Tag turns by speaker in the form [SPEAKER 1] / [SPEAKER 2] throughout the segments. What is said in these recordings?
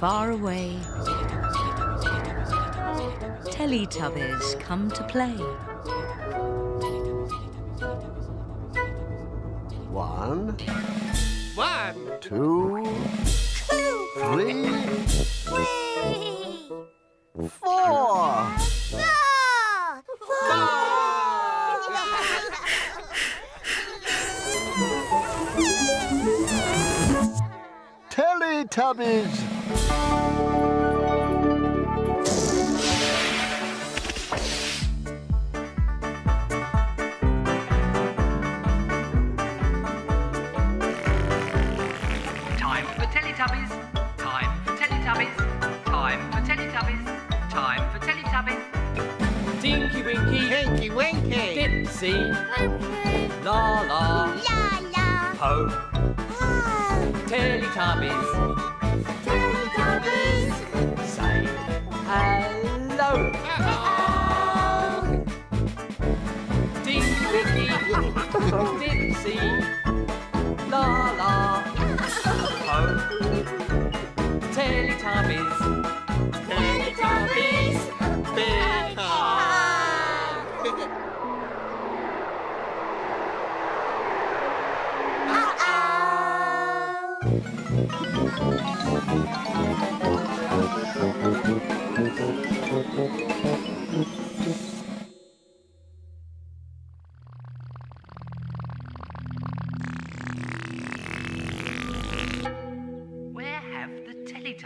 [SPEAKER 1] the hills and far away, Teletubbies come to play.
[SPEAKER 2] One,
[SPEAKER 3] One,
[SPEAKER 2] two, three,
[SPEAKER 4] Whee!
[SPEAKER 2] four. Teletubbies.
[SPEAKER 3] Dipsy, La La,
[SPEAKER 4] La la. Ah,
[SPEAKER 3] Teletubbies.
[SPEAKER 4] Teletubbies.
[SPEAKER 3] Say hello. Tinky Winky, Dipsy, La La, Teletubbies.
[SPEAKER 4] Teletubbies.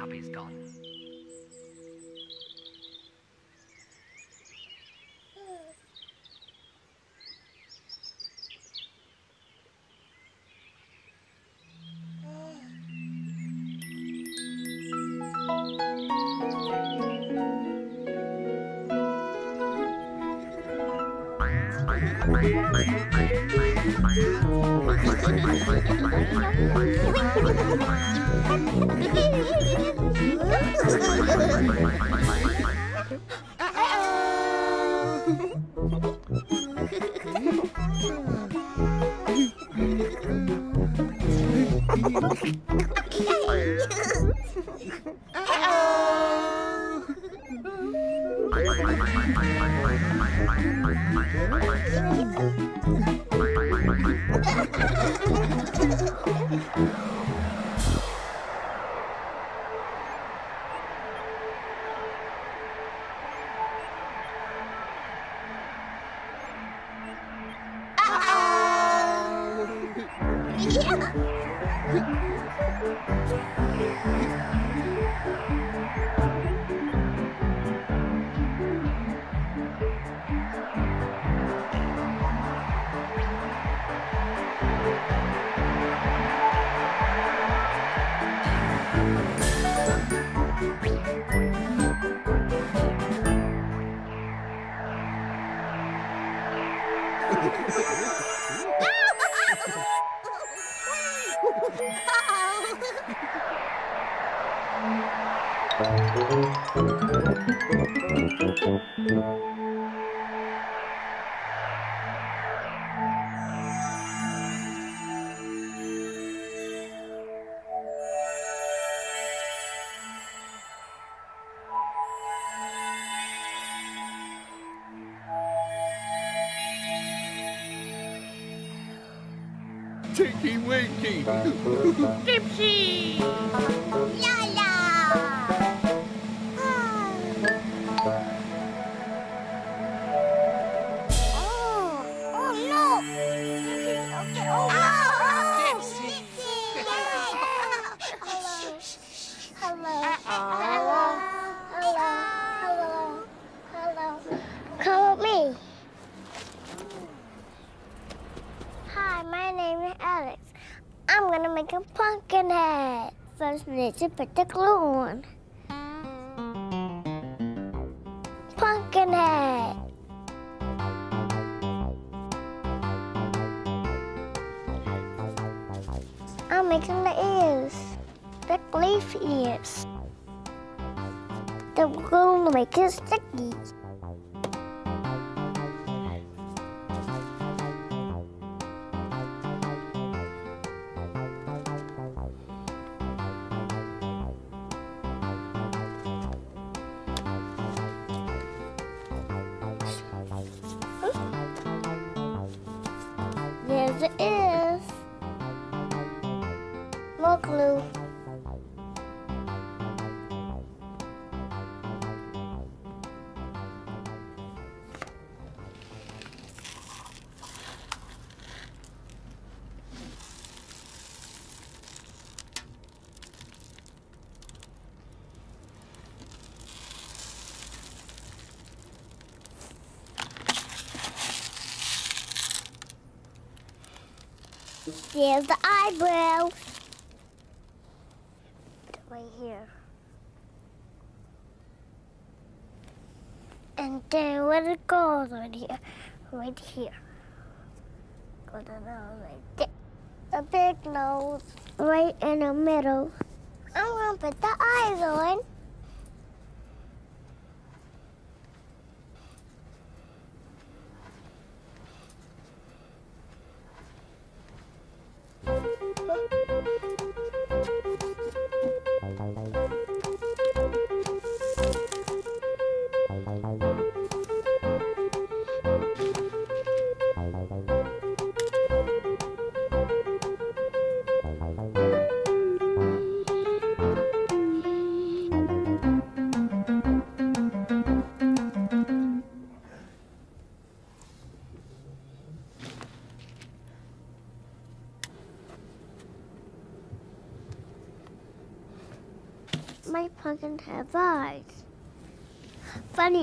[SPEAKER 5] Teletubbies gone?
[SPEAKER 6] Tinky
[SPEAKER 4] need to put the glue on. I'm making the ears, the leaf ears. We're going to make it sticky. Here's the eyebrows. Right here. And then where it goes right here. Right here. Go the nose right there. A big nose right in the middle. I'm gonna put the eyes on.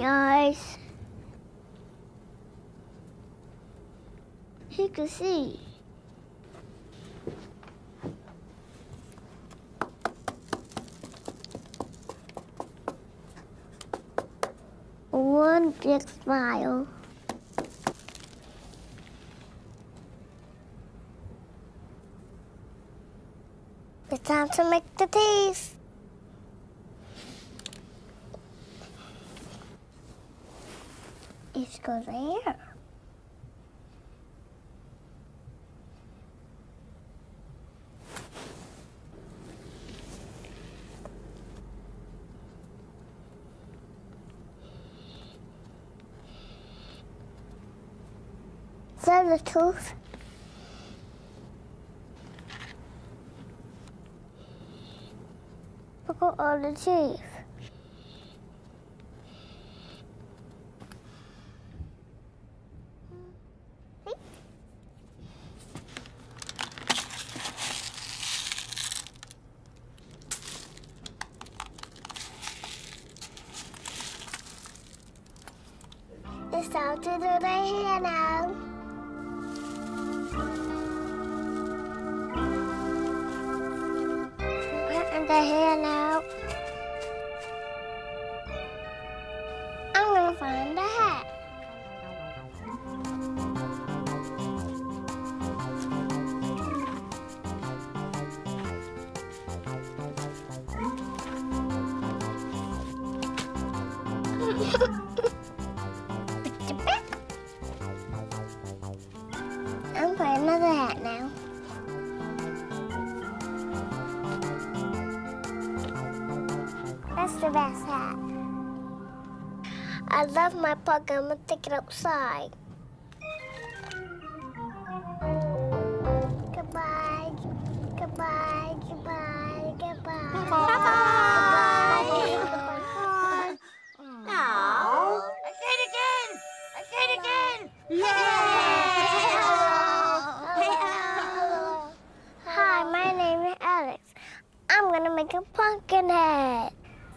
[SPEAKER 4] Eyes. He can see. One big smile. It's time to make the teeth. It goes here. Is that the tooth? Look at all the teeth. It's time to do now. Put the hair now. I love my pumpkin. I'm gonna take it outside. Goodbye. Goodbye. Goodbye. Goodbye. Goodbye. Goodbye.
[SPEAKER 6] I say it again. I say it again.
[SPEAKER 4] Hi, my name is Alex. I'm gonna make a pumpkin head.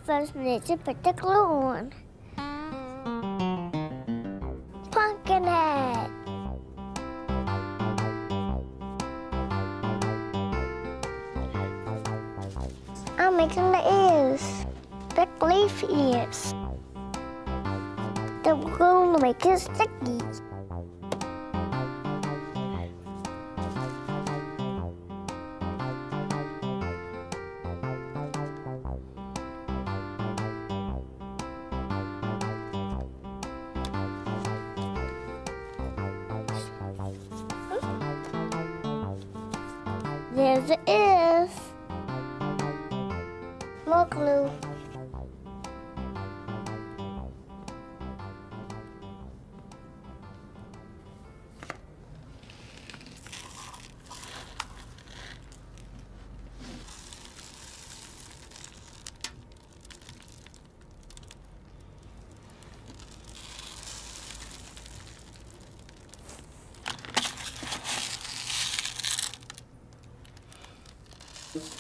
[SPEAKER 4] First, we need to put the glue on. Leaf going to make it sticky.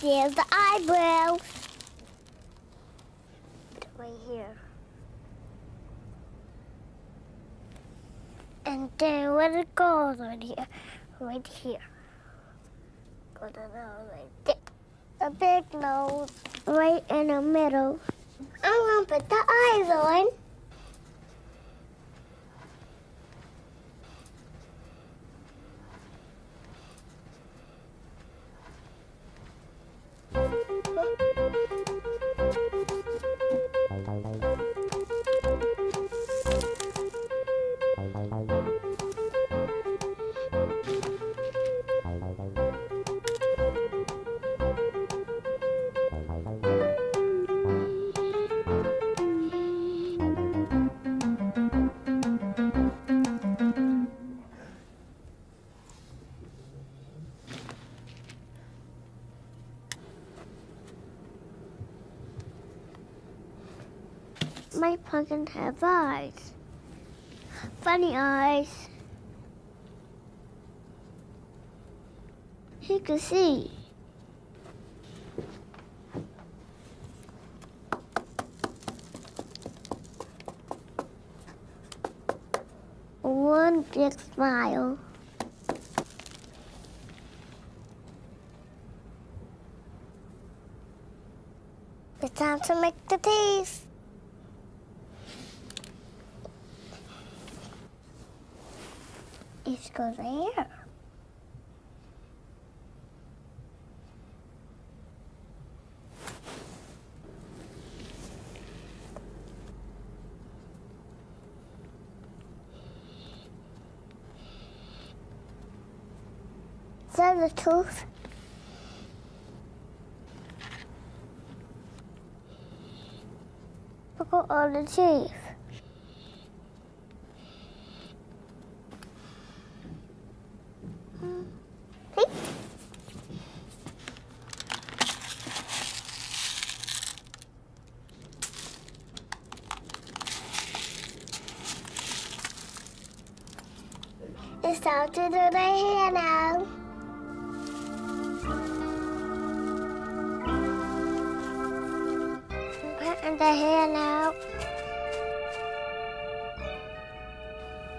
[SPEAKER 4] There's the eyebrows. Right here. And then where it goes right here. Right here. Got a nose right there. A big nose right in the middle. I'm gonna put the eyes on. My pumpkin have eyes. Funny eyes. He can see. One big smile. It's time to make the teeth. It goes there. Is that the tooth? Look at all the teeth. under the halo. Put under now.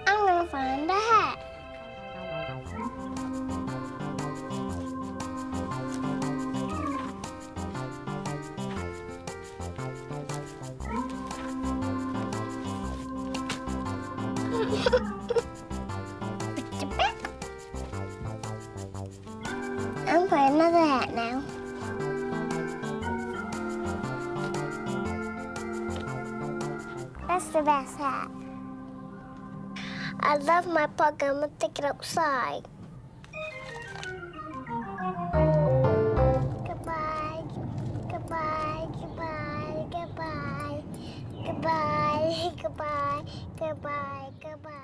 [SPEAKER 4] I'm gonna find the hat. Ha the best hat. I love my puck. I'm gonna take it outside. Goodbye. Goodbye. Goodbye. Goodbye. Goodbye. Goodbye. Goodbye. Goodbye.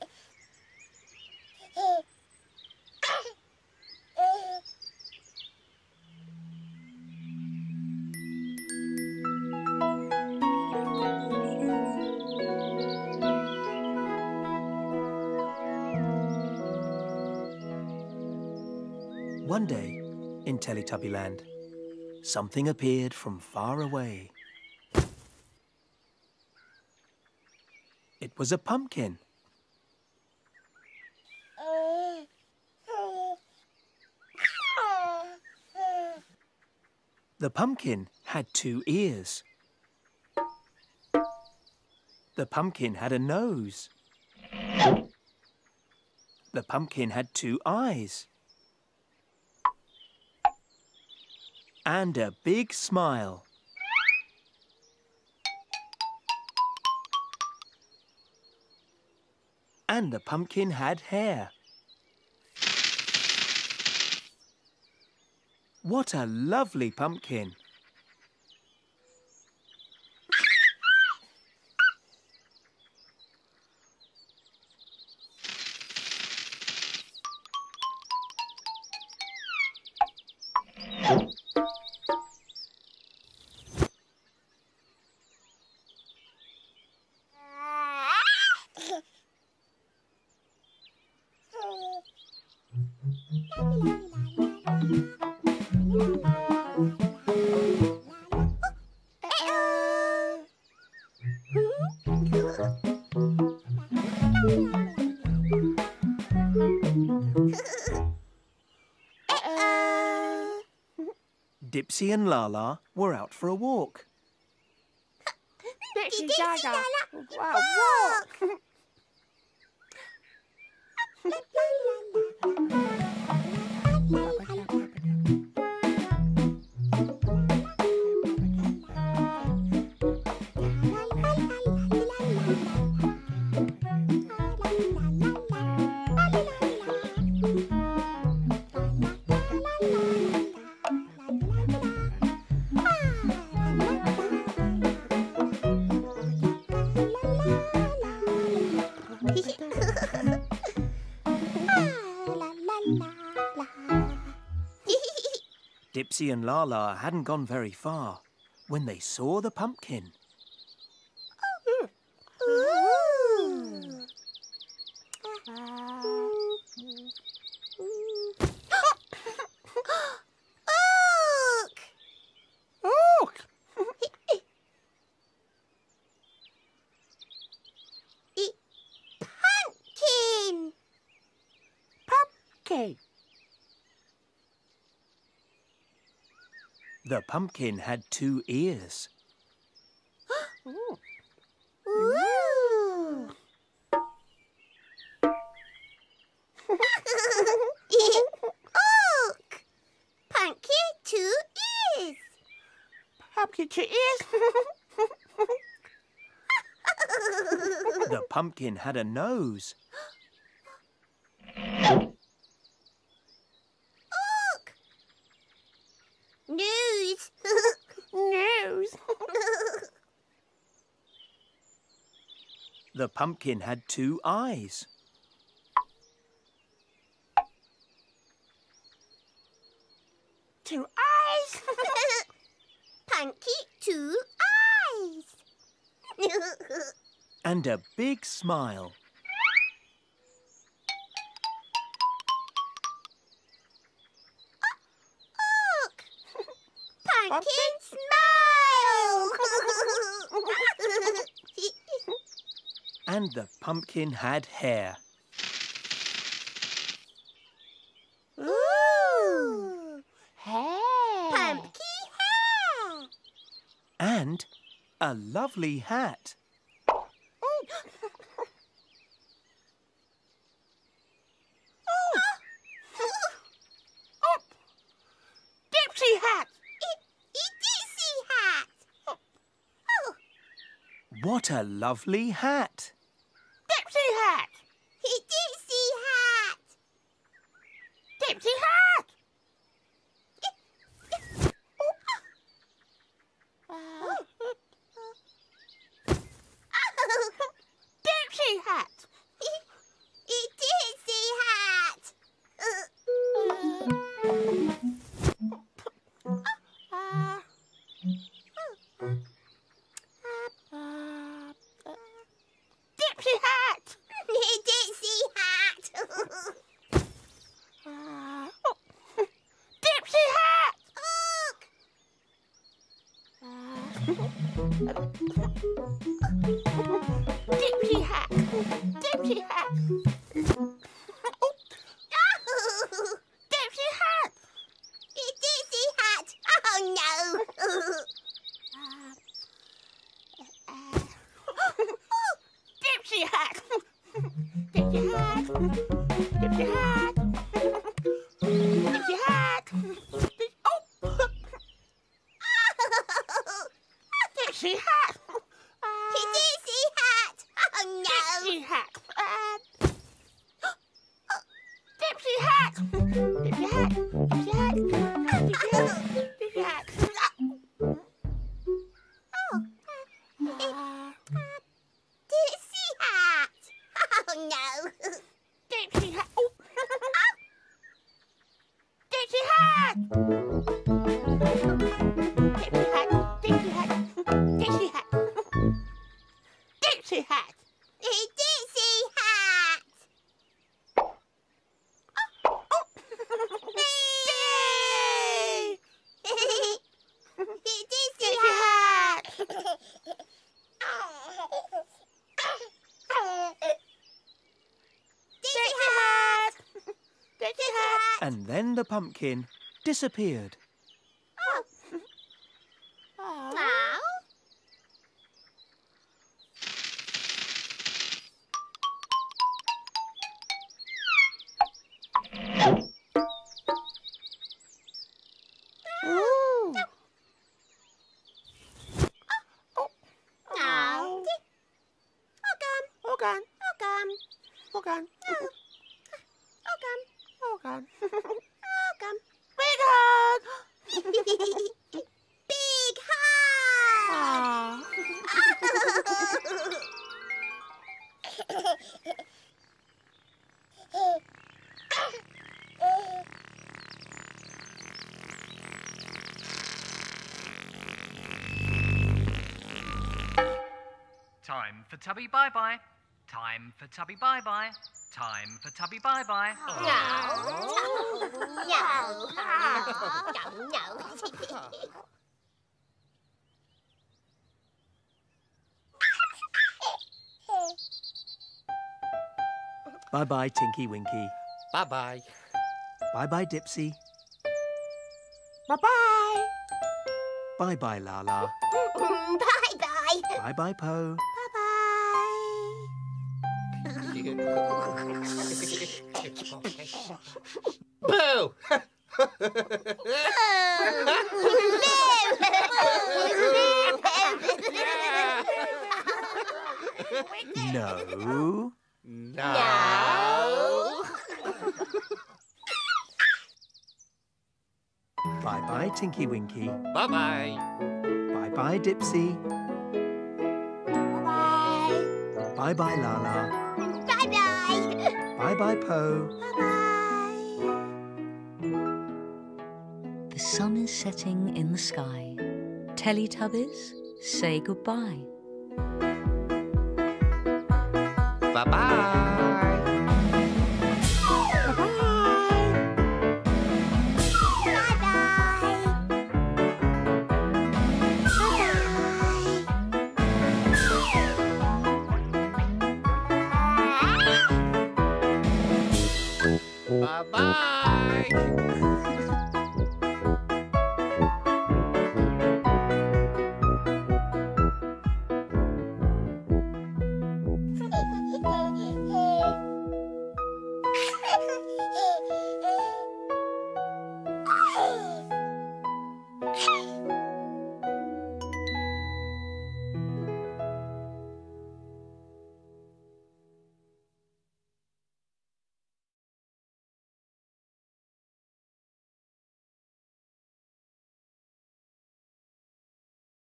[SPEAKER 7] Teletubbyland, something appeared from far away. It was a pumpkin. The pumpkin had two ears. The pumpkin had a nose. The pumpkin had two eyes. And a big smile. And the pumpkin had hair. What a lovely pumpkin! Dipsy and Laa-Laa were out for a walk.
[SPEAKER 8] Dipsy
[SPEAKER 6] Dipsy
[SPEAKER 8] Gaga.
[SPEAKER 6] Laa-Laa,
[SPEAKER 8] Wow, walk.
[SPEAKER 7] Dipsy and Laa-Laa hadn't gone very far when they saw the pumpkin.
[SPEAKER 5] Look!
[SPEAKER 6] Pumpkin!
[SPEAKER 5] Pumpkin.
[SPEAKER 7] The pumpkin had two ears.
[SPEAKER 6] Ooh. Look! Pumpkin two ears.
[SPEAKER 5] Pumpkin to ears.
[SPEAKER 7] The pumpkin had a nose.
[SPEAKER 6] Look! News.
[SPEAKER 5] Nose.
[SPEAKER 7] The pumpkin had two eyes.
[SPEAKER 5] Two eyes.
[SPEAKER 6] Pumpkin two eyes.
[SPEAKER 7] and a big smile.
[SPEAKER 6] Oh, look! Pumpkin
[SPEAKER 7] And the pumpkin had hair.
[SPEAKER 6] Ooh!
[SPEAKER 5] Hey.
[SPEAKER 6] Pumpkin hair!
[SPEAKER 7] And a lovely hat. Oh!
[SPEAKER 5] Dipsy hat.
[SPEAKER 6] Dipsy hat! Oh,
[SPEAKER 7] What a lovely hat!
[SPEAKER 5] Dipsy hat. Dipsy hat. Dipsy
[SPEAKER 7] pumpkin disappeared.
[SPEAKER 3] Time for Tubby Bye Bye. Time for Tubby Bye Bye. Time for Tubby Bye Bye.
[SPEAKER 6] No, no, no, no.
[SPEAKER 7] Bye bye, Tinky Winky.
[SPEAKER 9] Bye bye.
[SPEAKER 7] Bye bye, Dipsy.
[SPEAKER 5] Bye-bye.
[SPEAKER 7] Bye bye, Laa-Laa.
[SPEAKER 6] bye bye.
[SPEAKER 7] Bye bye, Po.
[SPEAKER 9] Boo!
[SPEAKER 7] No.
[SPEAKER 9] No.
[SPEAKER 7] Bye bye, Tinky Winky.
[SPEAKER 9] Bye bye.
[SPEAKER 7] Bye bye, Dipsy.
[SPEAKER 6] Bye.
[SPEAKER 7] Bye bye, Laa-Laa.
[SPEAKER 6] Bye bye.
[SPEAKER 7] Bye bye, Po.
[SPEAKER 1] Bye The sun is setting in the sky. Teletubbies, say goodbye.
[SPEAKER 6] Bye
[SPEAKER 9] bye Bye.